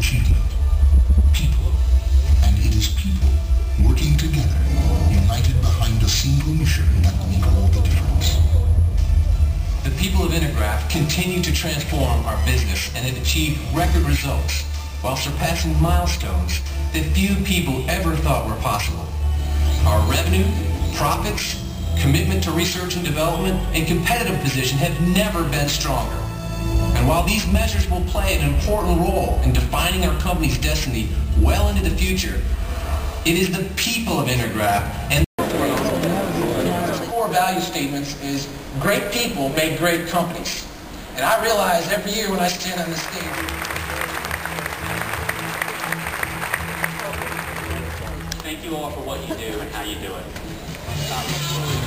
achievement. People. And it is people working together, united behind a single mission that make all the difference. The people of Intergraph continue to transform our business and have achieved record results while surpassing milestones that few people ever thought were possible. Our revenue, profits, commitment to research and development, and competitive position have never been stronger. And while these measures will play an important role in defining our company's destiny well into the future, it is the people of Intergraph and core value statements is great people make great companies. And I realize every year when I stand on this stage, Thank you all for what you do and how you do it. Um,